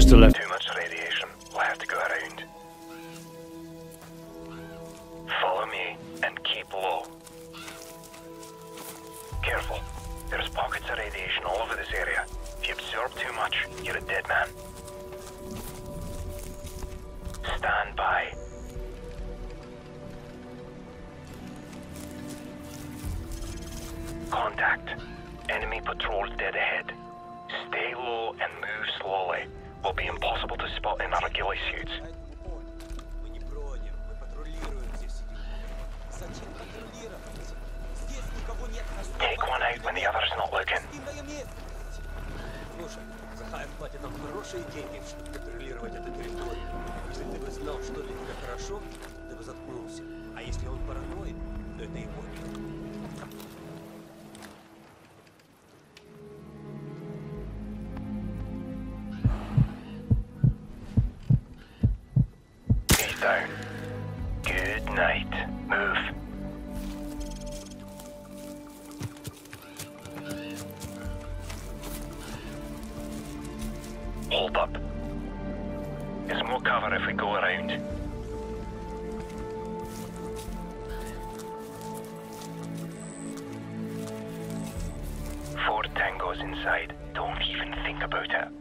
just to let holdup. There's more cover if we go around. Four tangos inside. Don't even think about it.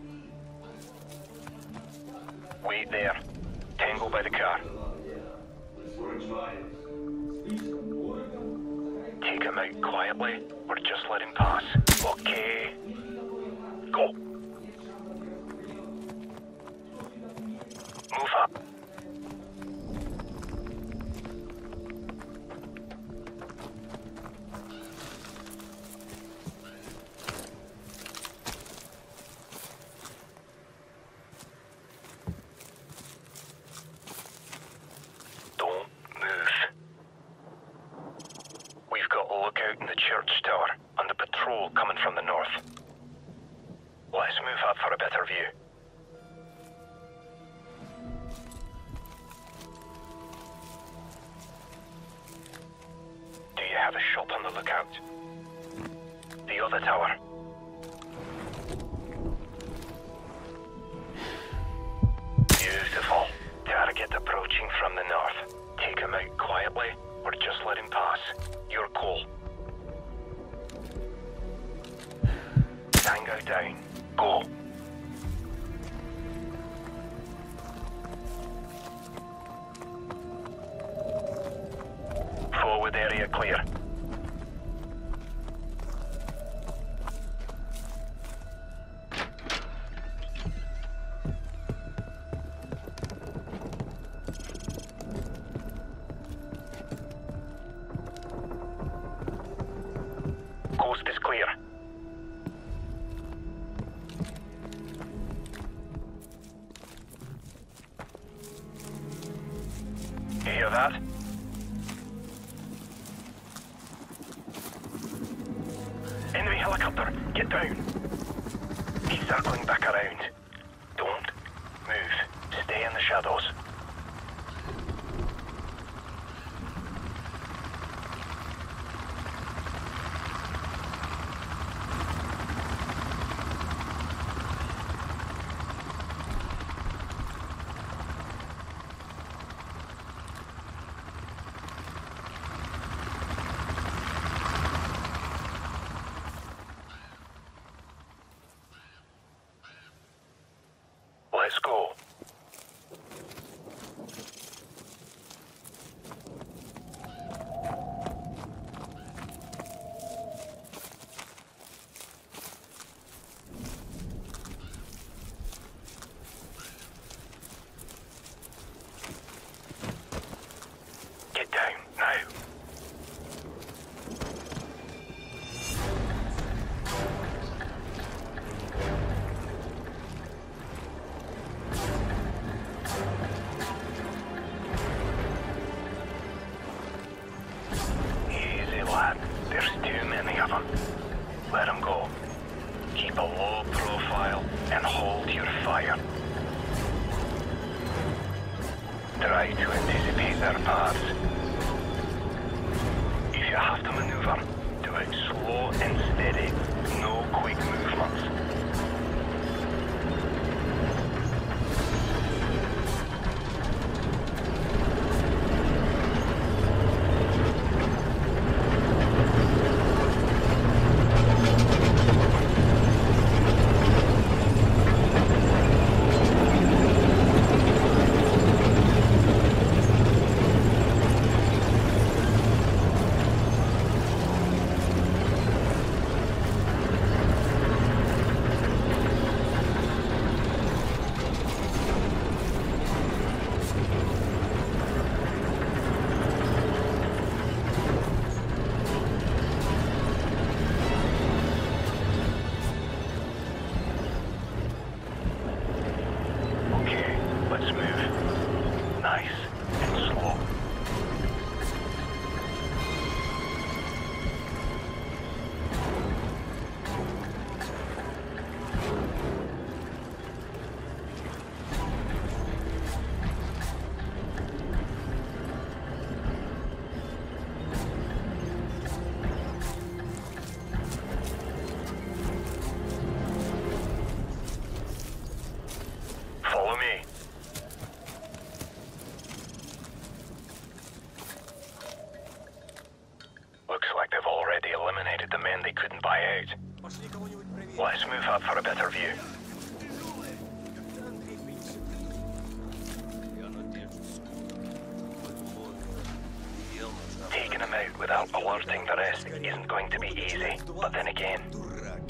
going to be easy, but then again,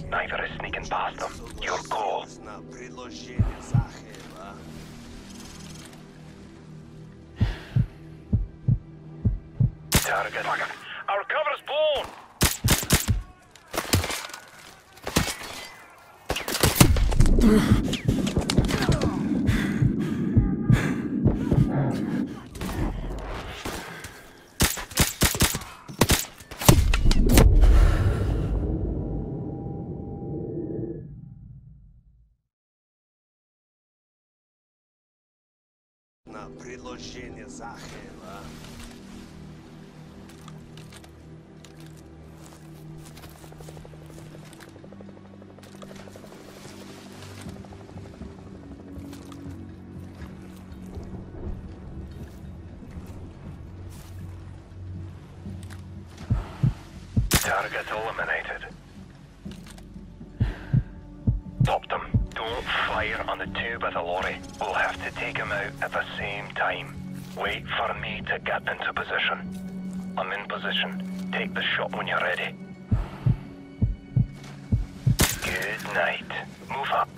neither is sneaking past them. Your call. Target. Our cover's blown! Ugh. podziemia zachyla. Target eliminated. Wait for me to get into position. I'm in position. Take the shot when you're ready. Good night. Move up.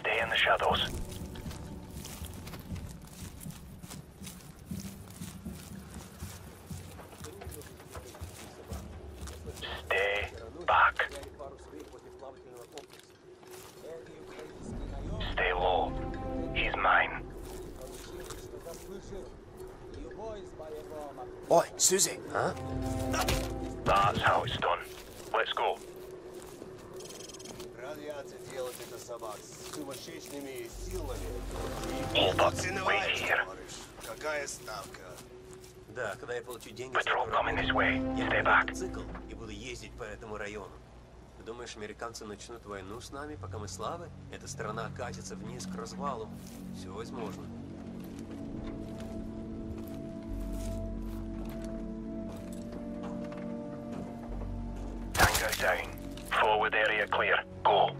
Stay in the shadows. Ценовая, Wait here. Какая ставка? Да, когда я получу деньги... Patrol coming this way. Я Stay back. мотоцикл и буду ездить по этому району. Ты думаешь, американцы начнут войну с нами, пока мы слабы? Эта страна катится вниз к развалу. Все возможно. Tango down. Forward area clear. Go.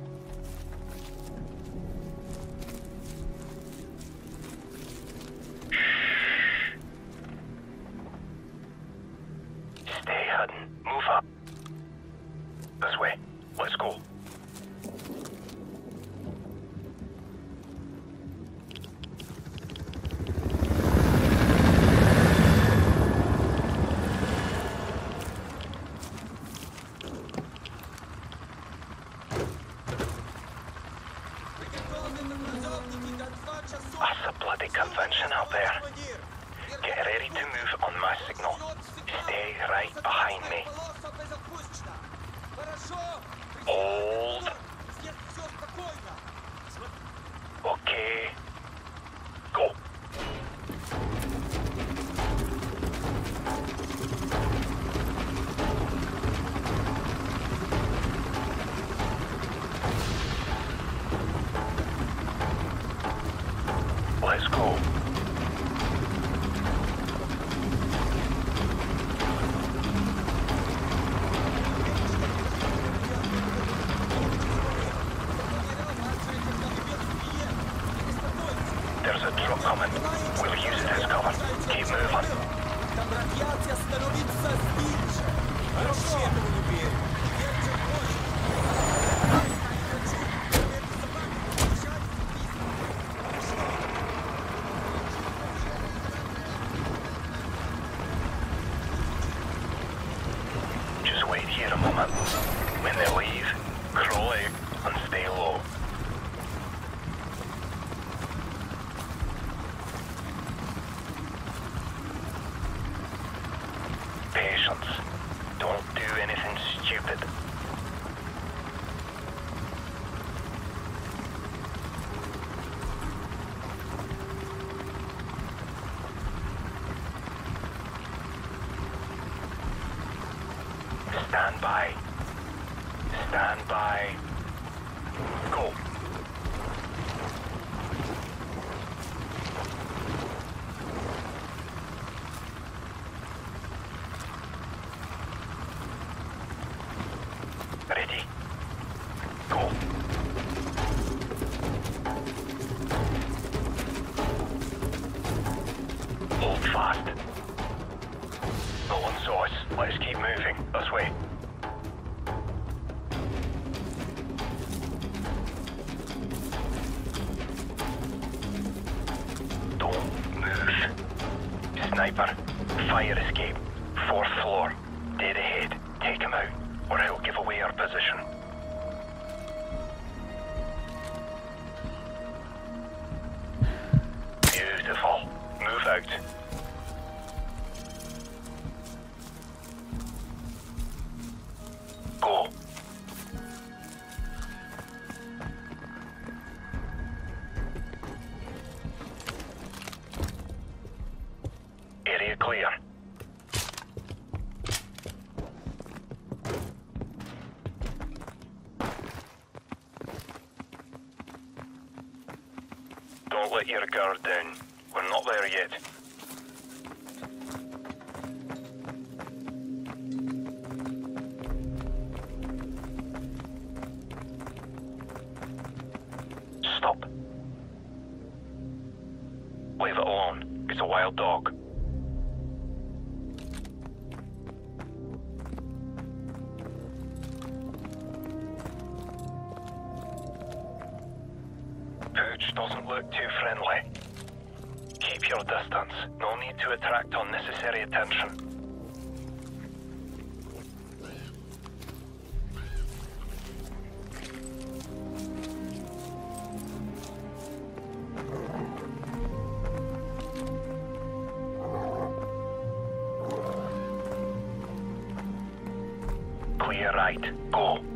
here a moment. When they leave, at your down We're not there yet. here right. Go.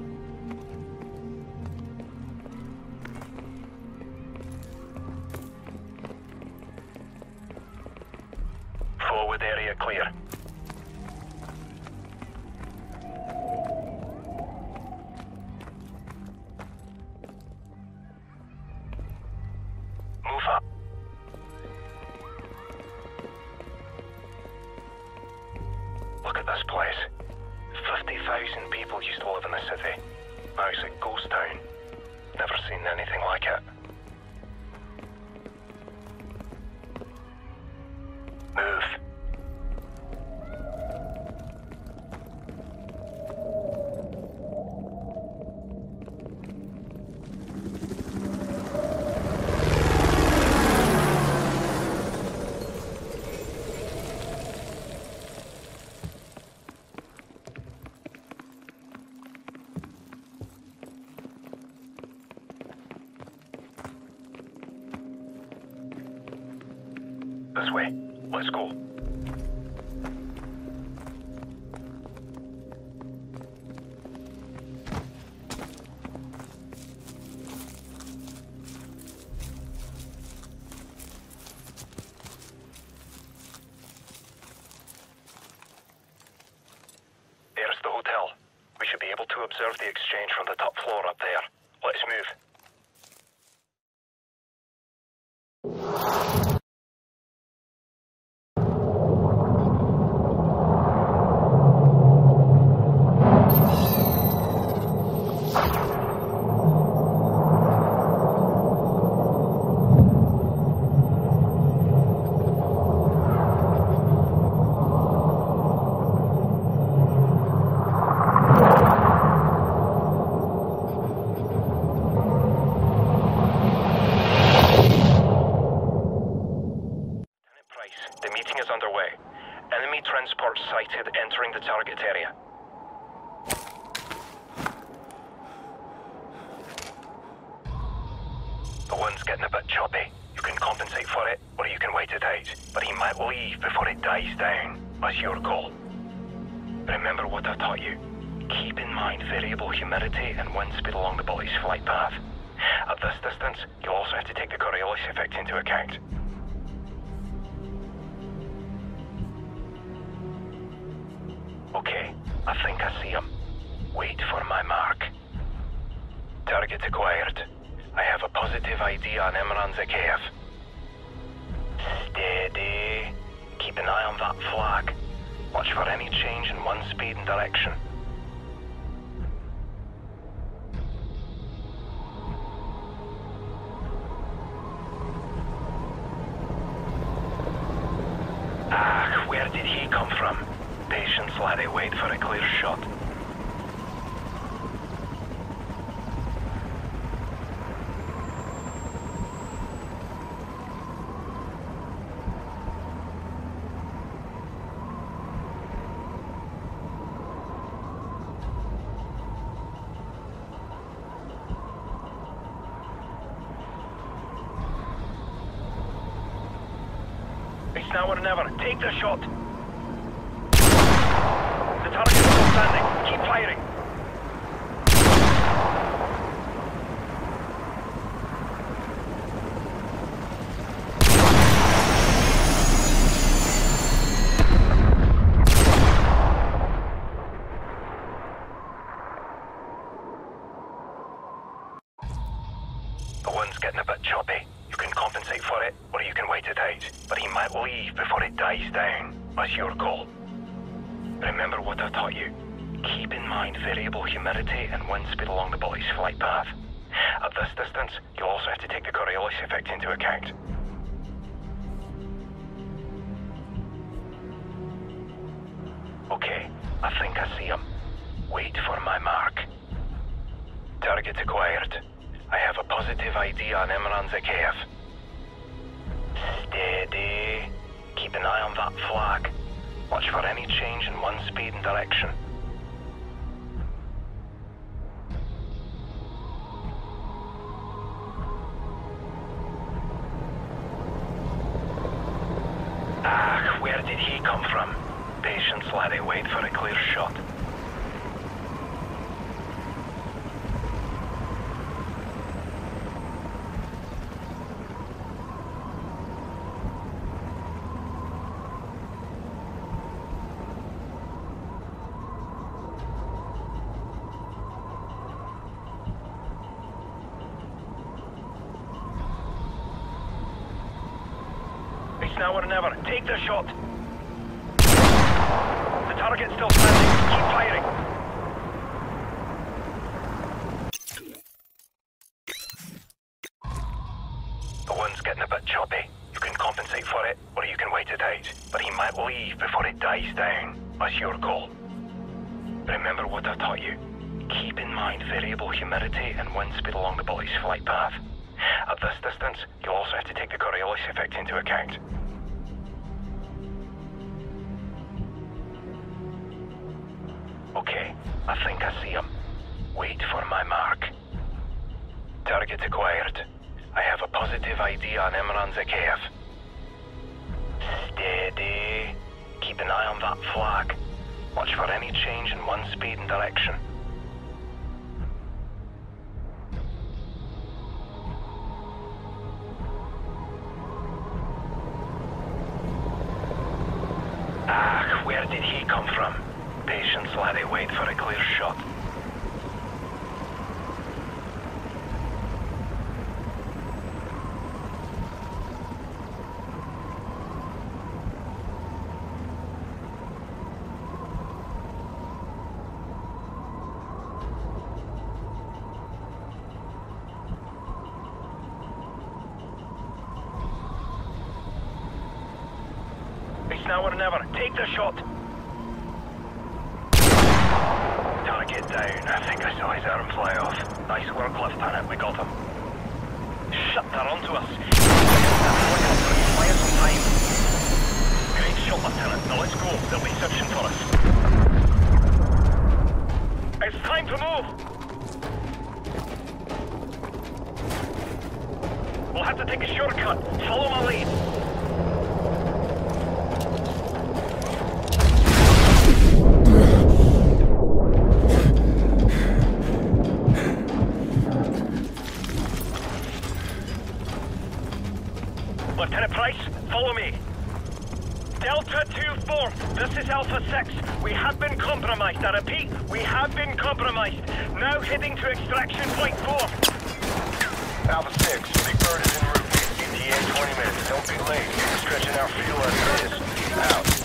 Okay, I think I see him. Wait for my mark. Target acquired. I have a positive ID on Imran Zakhaev. Steady. Keep an eye on that flag. Watch for any change in wind speed and direction. The shot. The target is still standing. Keep firing. The wind's getting a bit choppy. You can compensate for it, or you can wait it out. But he might leave before it dies down. That's your call. Remember what I taught you. Keep in mind variable humidity and wind speed along the bullet's flight path. At this distance, you'll also have to take the Coriolis effect into account. Okay, I think I see him. Wait for my mark. Target acquired. I have a positive ID on Imran Zakhaev. Steady. Keep an eye on that flag. Watch for any change in wind speed and direction. Never. Take the shot. The target's still standing. Keep firing. Now or never. Take the shot. Target down. I think I saw his arm fly off. Nice work, Lieutenant. We got him. Shut they're onto us. Us some time. Great shot, Lieutenant. Now let's go. They'll be searching for us. It's time to move. We'll have to take a shortcut. Follow my lead. Follow me. Delta 2-4, this is Alpha 6. We have been compromised. I repeat, we have been compromised. Now heading to extraction point 4. Alpha 6, Big Bird is en route. ETA 20 minutes. Don't be late. Stretching our fuel as it is. Out.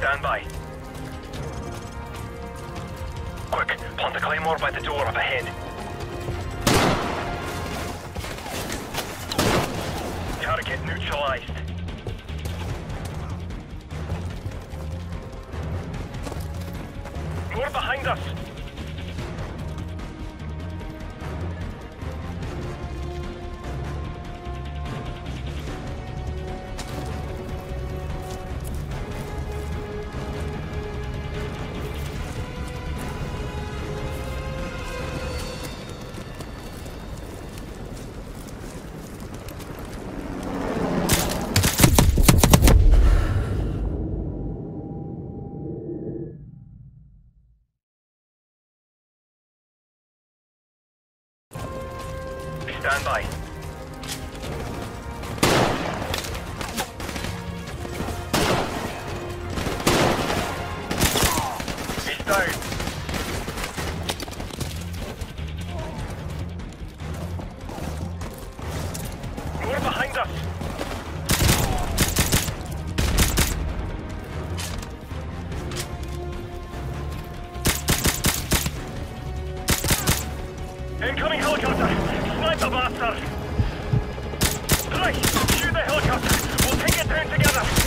Stand by. Quick, plant the claymore by the door up ahead. Target neutralized. Bastard! Right, shoot the helicopter! We'll take it down together!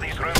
disrueba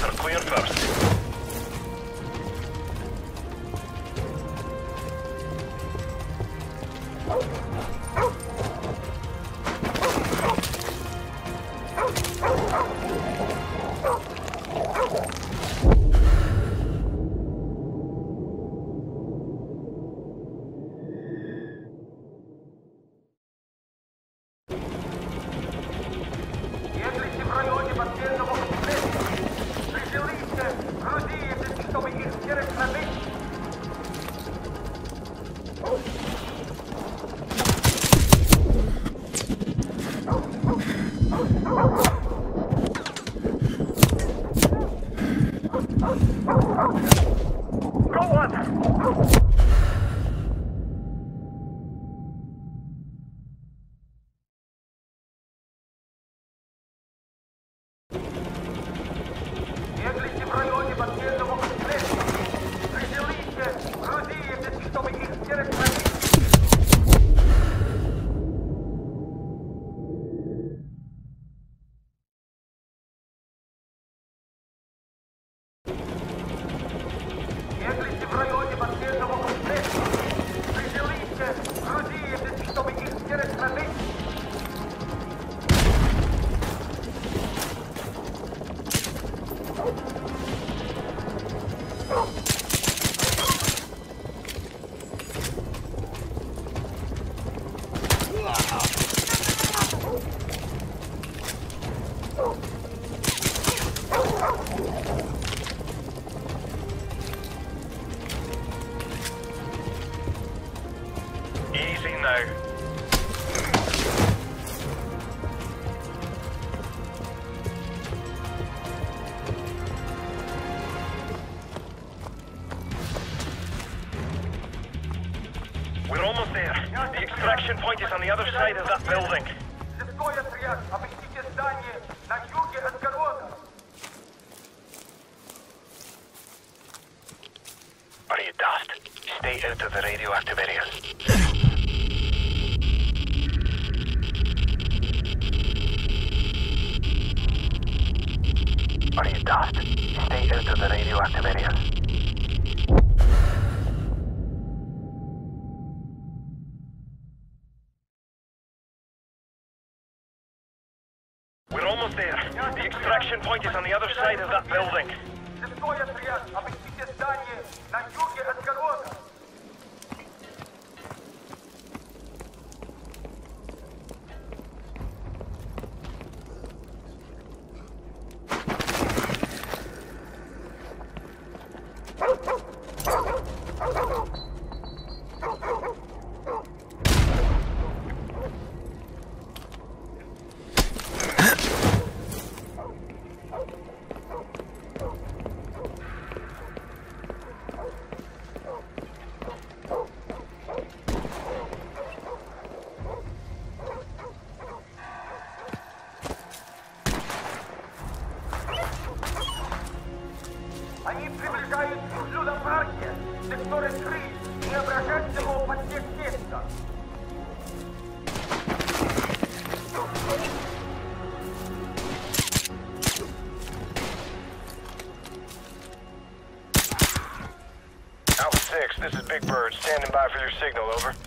Big Bird, standing by for your signal, over.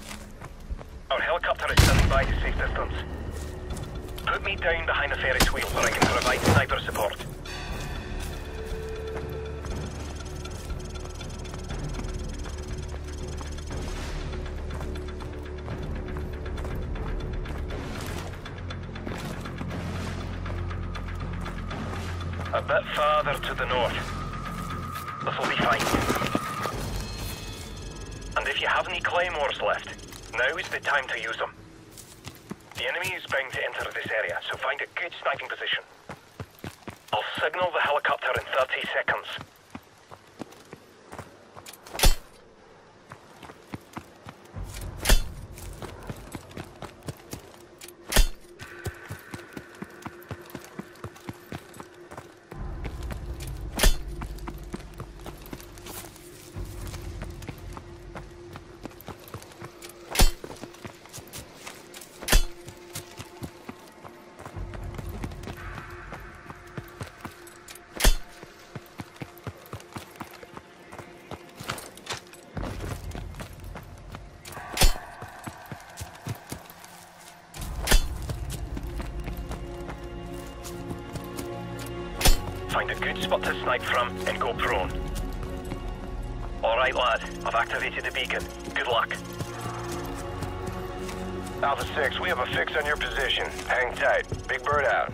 Signal the helicopter in 30 seconds. Spot to snipe from and go prone. Alright lad, I've activated the beacon. Good luck. Alpha 6, we have a fix on your position. Hang tight. Big Bird out.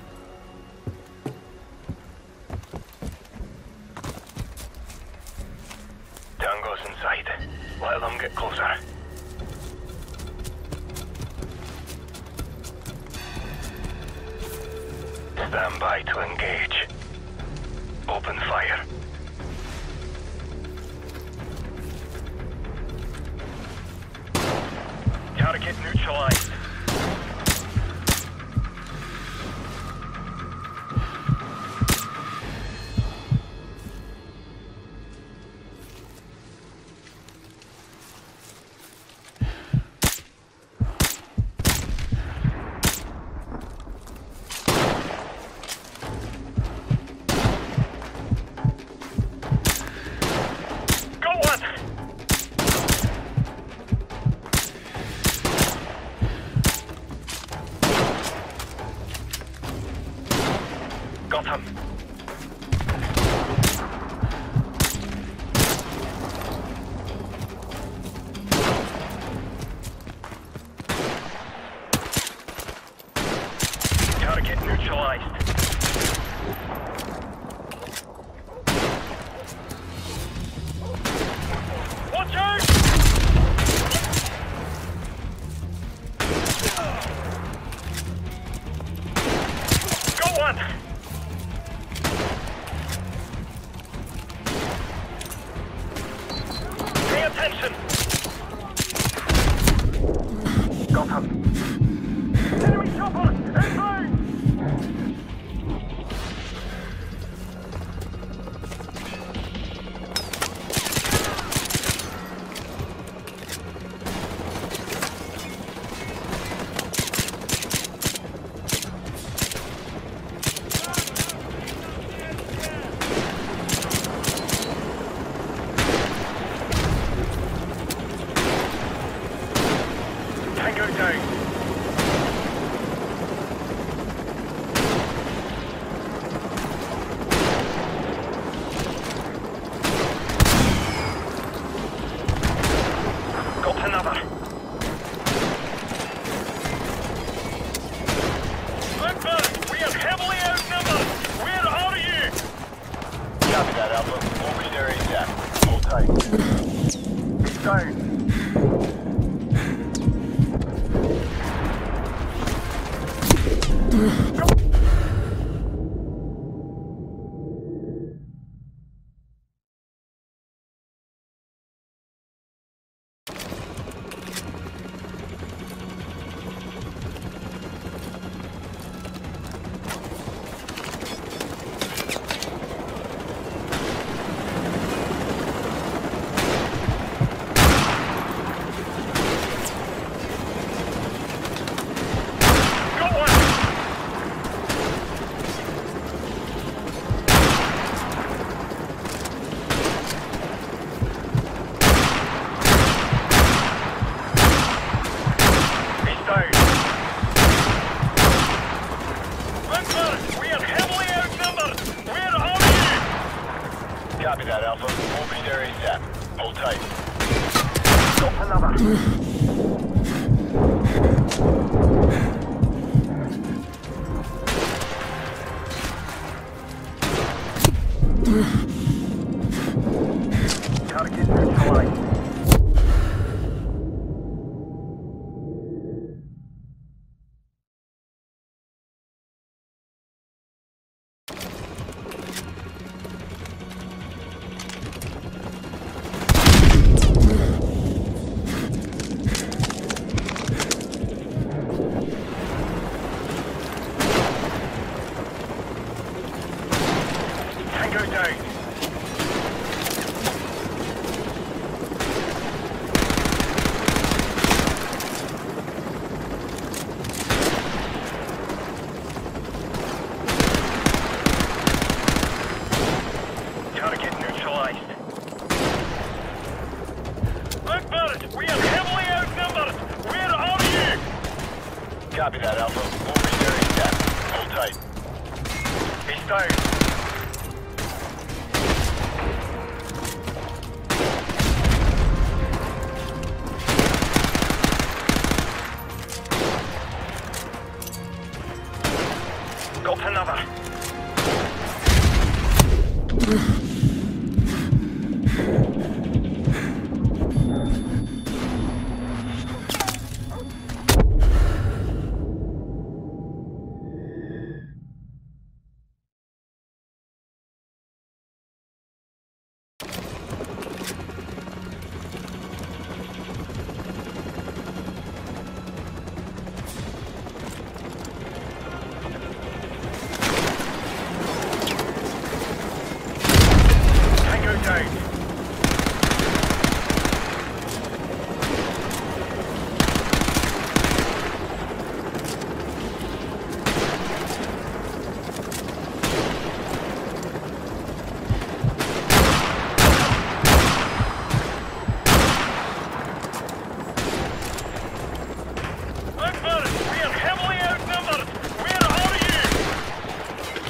Target neutralized. Copy that, Alpha. We'll be there intact. Hold tight. He's tired.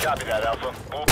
Copy that, Alpha. We'll